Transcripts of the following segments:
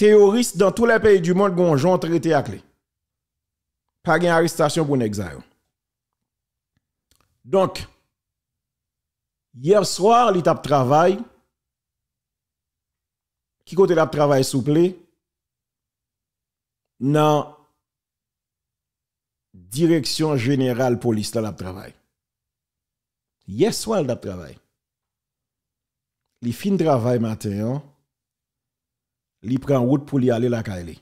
terroristes dans tous les pays du monde ont traité à clé. Pas de arrestation pour l'exil. Donc, hier soir, l'étape travail, qui côté la travail souple, dans direction générale police la travail. Hier soir, la travail. Les fin travail matin, li prend route pour aller la Kaili.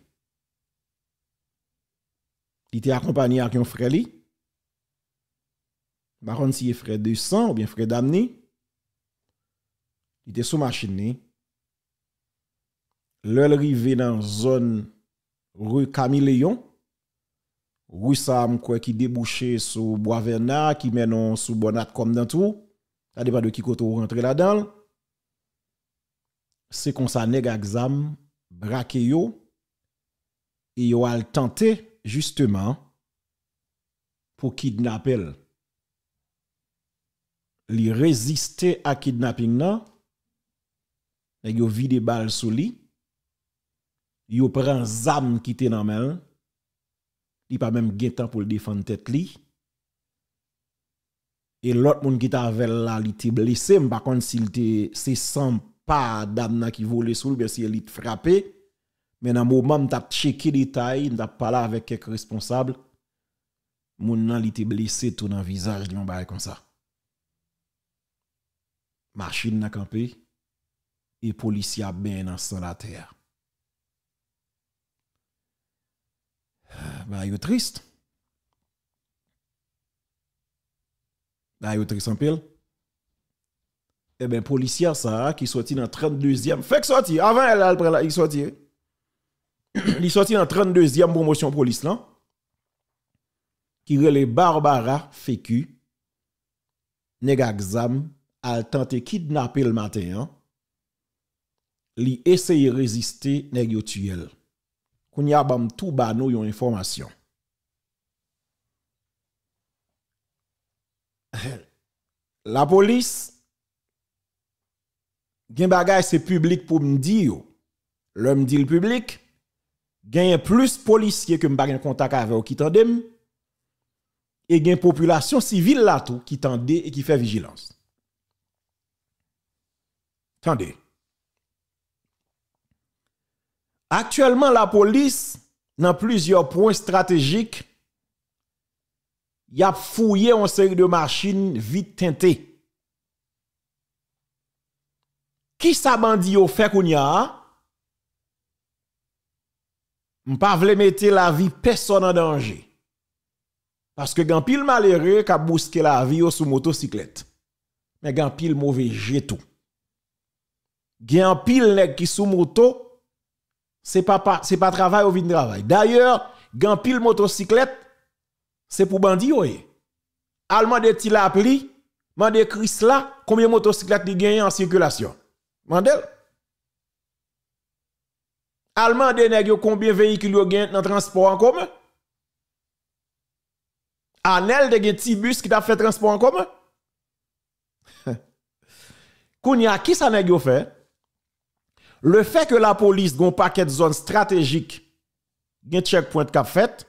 Il était accompagné avec un frère li. Par contre, si frère de sang ou bien frère d'amni, il était sous machine. L'heure arrivé dans zone rue Camille rue Sam qui débouchait sur Boisverna qui mène sous Bonat comme dans tout. Ça dépend de qui côté rentrer là-dedans. C'est comme ça nèg exam braqué yo et yo al tenté justement pour kidnapper li résister à kidnapping nan et yo vide balle sous li yo prend zam qui te nan main il pas même temps pour le défendre tête li et l'autre monde qui t'a avec là il était blessé par contre s'il était c'est pas d'amna qui volait sous bien si il frappé. Mais dans le moment où tu checké détail tu parlé avec quelques responsables. Mon nan était blessé tout dans le visage comme ça. Machine n'a campé. Et policier a bien dans la terre. Bah yo triste. Bah yo triste en pile eh bien, policier ça, qui sorti dans 32e, fait que sorti, avant elle, il sorti. il sorti dans 32e promotion police là, qui relève Barbara Fécu, nèg exam, a tenté kidnapper le matin, hein. li essaye résister nèg yo tuel. Koun bam tout ba nou yon information. La police gen bagay se publik pou mdi yo. Le mdi l publik, gen yon plus polisye ke mba gen kontak ave ou ki tande m, e gen populasyon sivil la tou ki tande e ki fe vigilans. Tande. Aktuellement la polis nan plizyor poun strategik yap fouye an seri de machin vit tente. Qui sa bandi yo fait qu'on y a? M'pa vle mettre la vie personne en danger. Parce que gan malheureux qui bousqué la vie sous motocyclette. Mais gan mauvais jetou. Gan pile nèg qui sous moto c'est pas pas travail ou vin travail. D'ailleurs, gan pile motocyclette c'est pour bandi yo. Allemand de ti la appli, mande Chris là, combien de motocyclettes il gagne en circulation? Mandel. Allemand de combien véhicules yo gen dans transport en commun? Anel de gen ti bus qui t'a fait transport en commun? Kounya qui ça nèg fait? Le fait que la police gon paquet de zones stratégiques gen checkpoint qu'a fait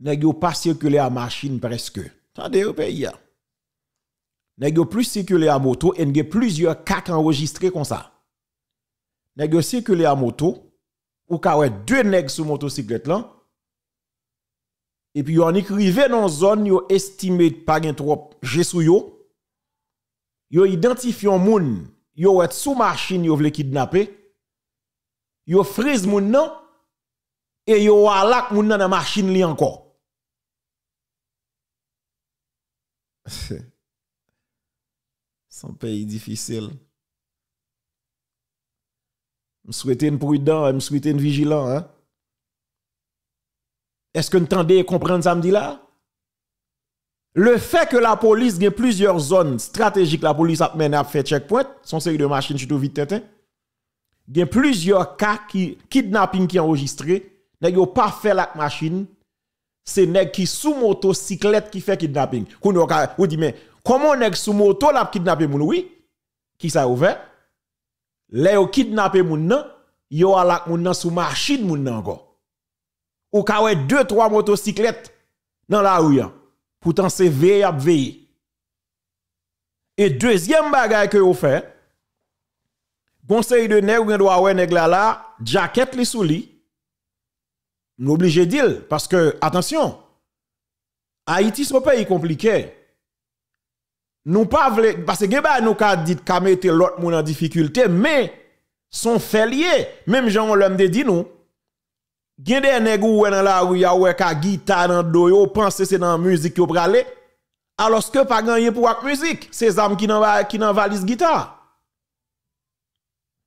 nèg yo pas circuler à machine presque. Tendez au pays Nèg plus circuler à moto et a plusieurs cas enregistrés comme ça. Nèg yo circuler à moto ou ka deux nèg sur motocyclette là. Et puis on écrivait dans zone yo estimé pas gen trop sou yo. Yo identifié un moun yo ouais sous machine yo vle kidnapper. Yo frise moun nan et yo alak moun nan machine li encore. Son pays difficile. Je souhaite une prudent, je souhaite une vigilant. Hein? Est-ce que vous entendez comprendre ça me dit là? Le fait que la police ait plusieurs zones stratégiques, la police a mené à faire checkpoint, son série de machines surtout vite tête. Il y a plusieurs cas qui kidnapping qui enregistré, yo pas fait la machine, c'est nèg qui sous motocyclette qui fait kidnapping. Vous dit mais Comment nèg sous moto la kidnapper moun oui? Qui ça ouvert? Les yo kidnapper moun nan, yo alak moun nan sous machine moun nan encore. Ou ka ouais deux trois motocyclettes dans la rue. Pourtant c'est veille veiller. Et deuxième bagaille que vous fait conseil de nèg ou doit nèg là là, jacket li sous li. Nous obligé dire parce que attention, Haïti c'est un pays compliqué. Nous pas parce que ba nous ka dit ka mettre l'autre monde en difficulté mais son fait même Jean l'homme de dit nous gen des nèg ou dans la rue ya ouais ka guitare dans do yo pense c'est dans musique yo pralé alors que pas gagné pour la musique. C'est âmes qui dans qui dans valise guitare.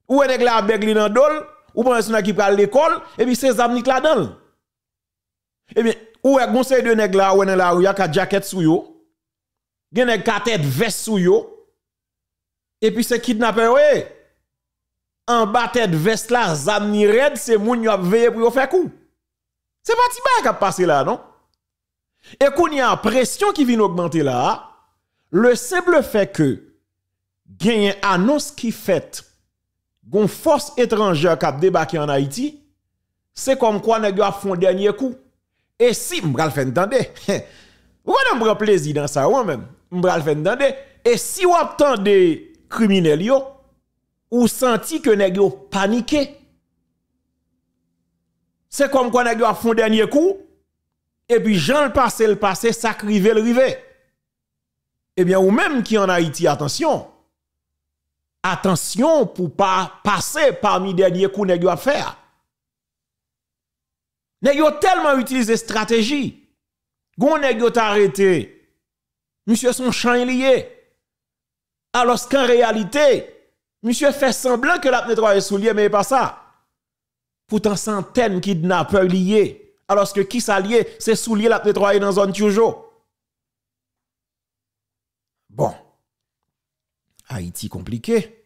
Ou nèg la beg li dans dol ou pense qui pral l'école et puis c'est âmes ni la dans et bien ou est conseil de nèg la ou dans la rue ya ka jacket sou yo gen nèg ka tête veste sou yo. Et puis c'est kidnappeur ouais en bas tête veste là zam ni red c'est moun yo veiller pour yo faire coup c'est pas ti qui passé là non? Et qu'on y a pression qui vient augmenter là le simple fait que gagne annonce qui fait gon force étrangère qui a débarqué en Haïti c'est comme quoi nèg a font dernier coup et si m'bral fait entendre ou on prend plaisir dans ça ou même m'bral fait et si ou des criminels yo ou senti que nèg yo paniqué. C'est comme quoi nèg yo a font dernier coup et puis Jean le passé le passé sacrivé le rivé. Eh bien ou même qui en Haïti attention. Attention pour pas passer parmi dernier coup nèg yo a faire. Nèg yo tellement utilisé stratégie. Gon nèg yo arrêté. Monsieur son champ lié. Alors qu'en réalité, Monsieur fait semblant que la nettoyé soulier, mais pas ça. Pourtant, centaines kidnappeurs liés. Alors que qui s'allie, c'est soulier la nettoyé dans zone toujours. Bon. Haïti compliqué.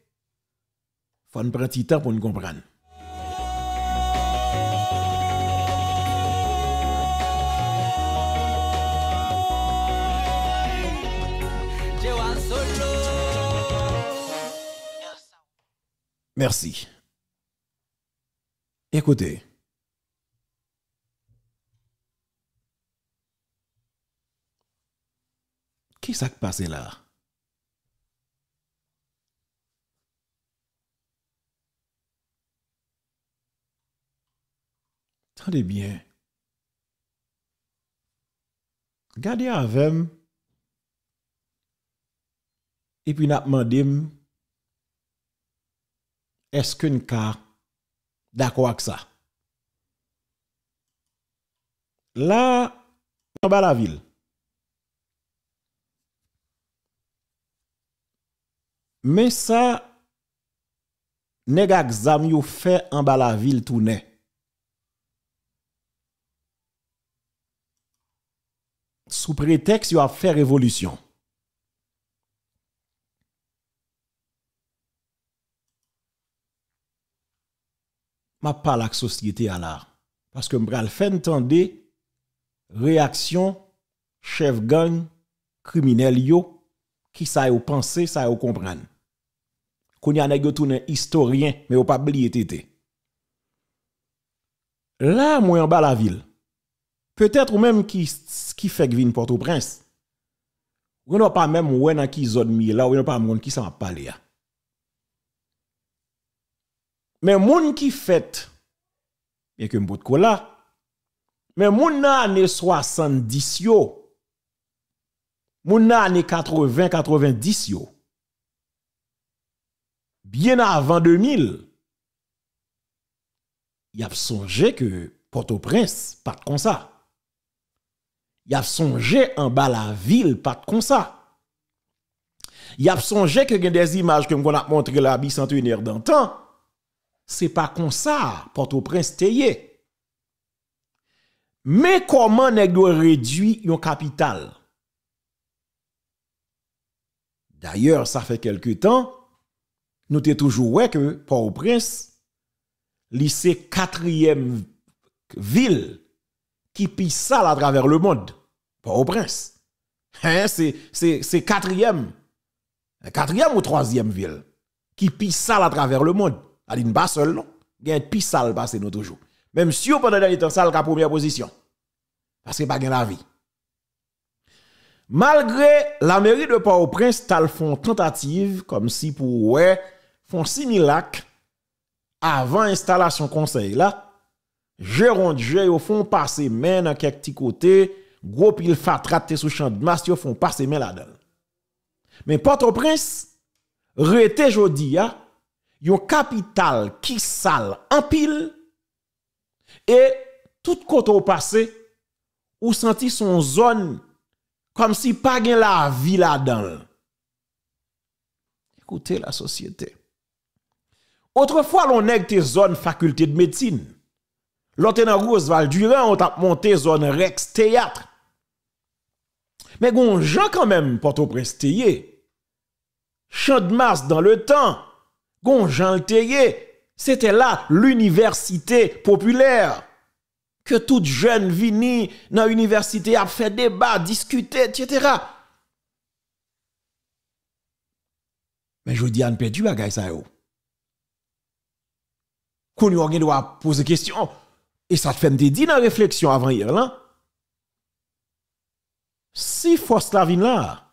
Faut nous prendre temps pour nous comprendre. Merci. Écoutez. Qui s'est passé là? Attendez bien. Gardez avec et puis n'a demandé eske n ka dakwa ak sa. La, nan ba la vil. Men sa, neg ak zam yo fe an ba la vil tou ne. Sou preteks yo ap fe revolisyon. Ma pas la société à la parce que m'bral fait entendre réaction chef gang criminel yo qui ça yo penser ça yo comprendre qu'on y a nèg tourner historien mais ou pas oublier tété. Là moi en bas la ville peut-être ou même qui qui fait vin Port-au-Prince ou non pas même ouais dans qui zone mi là ou non pas monde qui m'a Men moun ki fèt, e ke mbout ko la, men moun nan ane 70 yo, moun nan ane 80-90 yo, bien avan 2000, y ap sonje ke Port-au-Prince pat kon sa. Y ap sonje an ba la vil pat kon sa. Y ap sonje ke gen des imaj ke m kon ap montre la bicentenaire d'antan, c'est pas comme ça, Port-au-Prince teye. Mais comment nèg réduit yon capital? D'ailleurs, ça fait quelque temps, nous avons toujours ouais que Port-au-Prince, c'est quatrième ville qui pisse ça à travers le monde. Port-au-Prince. Hein, c'est quatrième, quatrième ou troisième ville qui pisse ça à travers le monde? Aline pas seul, non. Gen pi sale passé nous toujours. Même si on pendant dernier temps sale ka première position. Parce que pas gen la vie. Malgré la mairie de Port-au-Prince tal font tentative comme si pour ouais font similac avant installation conseil là. Jérôme Dieu au fond passer main dans quelques petits côtés, gros pile fatrate sous champ de masse font passer main là-dedans. Mais Port-au-Prince rete jodi ya yon capital qui sale en pile et tout côté au passé ou senti son zone comme si pas gen la vie là-dedans. Écoutez la société. Autrefois, l'on nèg tes zones faculté de médecine. L'autre dans Roosevelt Durand, on t'a monté zone Rex théâtre. Mais gon gens quand même Port-au-Prince Chan de masse dans le temps. Gon Jean le C'était là l'université populaire que toute jeune vini dans l'université a fait débat, discuter, etc. Mais je dis, on perdu bagay ça yo. Qu'on y doit poser question. Et ça te fait me dire dans réflexion avant hier là. Si force la vin là,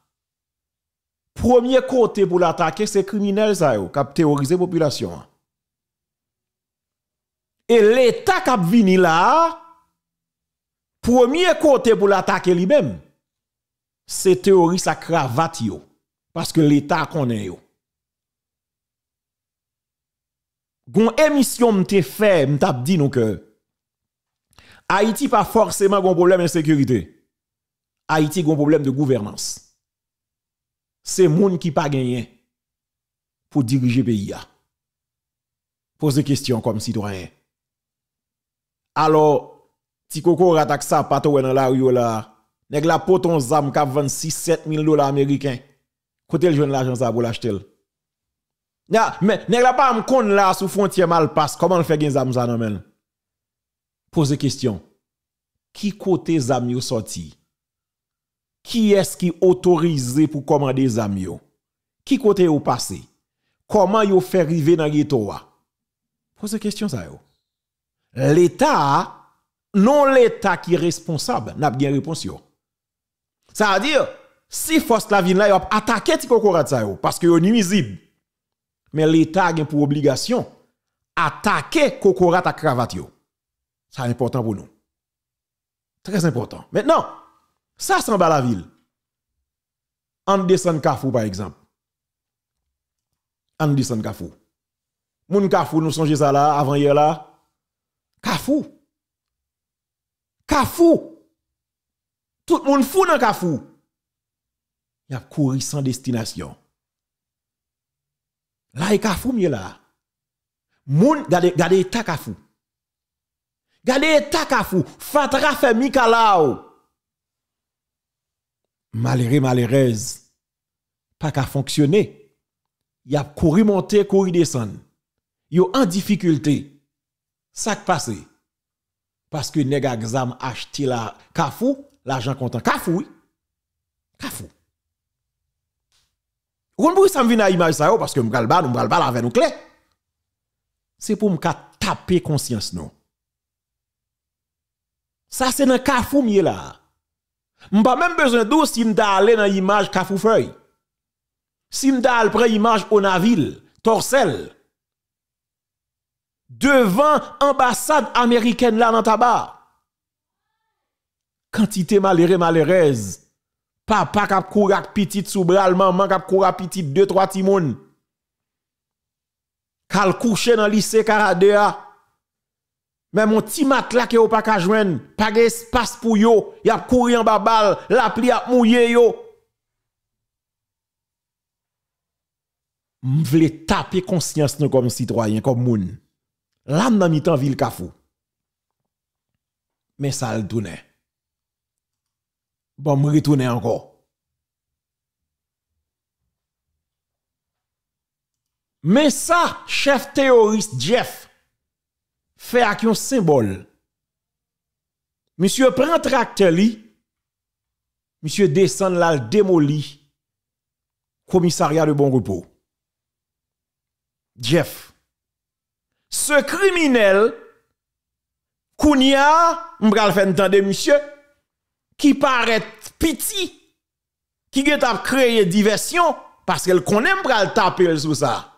premier côté pour l'attaquer, c'est criminel ça qui a terrorisé la population. Et l'État qui a vini là, Premier côté pour l'attaquer lui-même, c'est théorie sa cravate. Parce que l'État connaît yo. Gon émission m'te fait, m't'a dit nous que Haïti pas forcément un problème d'insécurité. Haïti a un problème de gouvernance. C'est moun qui pas gagné pour diriger pays. Posez question comme citoyen. Alors, si koko ratak ça pato dans la rue là. Nèg la poton zam ka 26 7 000 dollars américains. Côté le jeune l'argent ça pour l'acheter. Ya, mais nèg la pas m'kon là sous frontière mal passe. Comment le fait gen zam ça nan men? Pose question. Qui côté zam yo sorti? Qui est-ce qui autorisé pour commander zam yo? Qui côté yo passé? Comment yo fait arriver dans ghetto Pose question ça yo. L'État non l'État qui est responsable, n'a pas réponse yo. Ça veut dire, si force la ville là, a attaqué ti kokorat ça parce que est nuisible. Mais l'État a pour obligation attaquer kokorat à cravate yo. C'est important pour nous. Très important. Maintenant, ça s'en bat la ville. En descend Kafou par exemple. En Kafou. Moun Kafou nous songe ça là avant hier là. Kafou. Kafou. Tout le monde fou dans Kafou. Il a couru sans destination. Là, il Kafou mieux là. Moun, gade, gade état Kafou. Gade état Kafou. Fatra fait Mikalao. Malheureux, malheureuse. Pas qu'à fonctionner. Il a couru monter, couru descendre. Yo en difficulté. Ça qui passe parce que nèg exam acheté la kafou, l'argent content. Kafou, oui. Kafou. Ou pour ça me vient à ça parce que ba, m'gal ba avec nous. C'est pour m'ka taper conscience non. Ça c'est dans kafou là. Mpa même besoin d'eau si m'ta aller dans l'image Kafoufeuille. Si m'ta aller prendre image Onaville, Torcel. Devant ambassade américaine là dans tabac. Quantité malheureux malheureuse. Papa kap kourak petit sous bras, maman kap kourak petit deux trois timoun. Kal couché dans lycée Karadea. Mais mon petit matelas qui ou pas ka joindre, pas espace pour yo, y a courir en babal, la pli a mouillé yo. M'vle taper conscience comme citoyen, comme moun. L'âme dans mi-temps ville kafou. Mais ça le tourne. Bon, me retourner encore. Mais ça, chef théoriste Jeff, fait avec un symbole. Monsieur prend tracteur monsieur descend là, démolit commissariat de bon repos. Jeff, ce criminel, Kounia, m'bral fait monsieur, qui paraît petit, qui a créé diversion, parce qu'elle connaît m'bral taper sur ça.